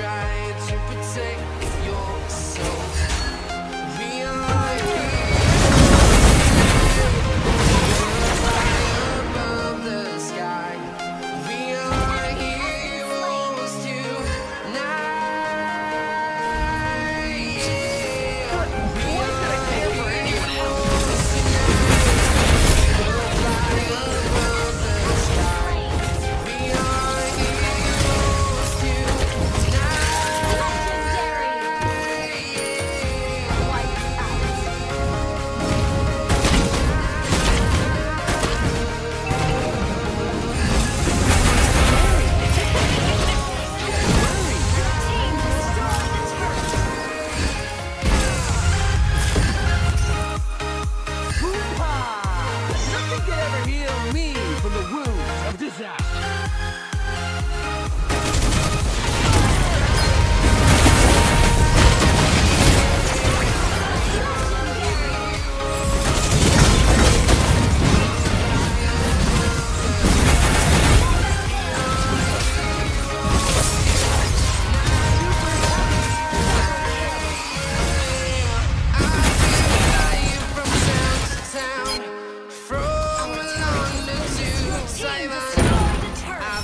try to protect